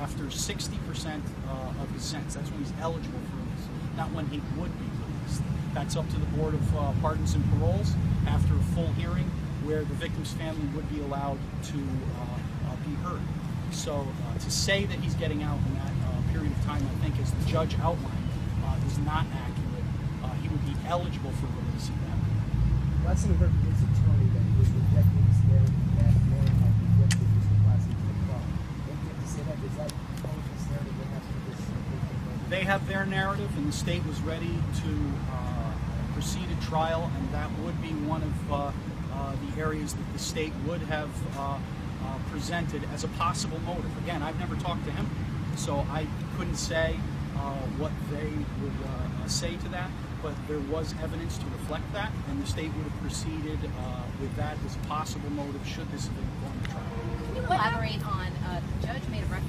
after 60% uh, of his sentence. That's when he's eligible for release, not when he would be released. That's up to the Board of uh, Pardons and Paroles after a full hearing where the victim's family would be allowed to uh, uh, be heard. So uh, to say that he's getting out in that uh, period of time, I think, as the judge outlined, is not accurate. He would be eligible for release at that point. Watson heard from his attorney that he was rejecting his narrative that knowing how rejected Mr. Plaskon to the club. Don't you have to say that? Does that hold this narrative that has to this? uh, They have their narrative, and the state was ready to uh, proceed at trial, and that would be one of uh, uh, the areas that the state would have uh, uh, presented as a possible motive. Again, I've never talked to him, so I couldn't say uh, what they would say to that, but there was evidence to reflect that, and the state would have proceeded with that as a possible motive should this have been going to trial. Can you elaborate on, the judge made a reference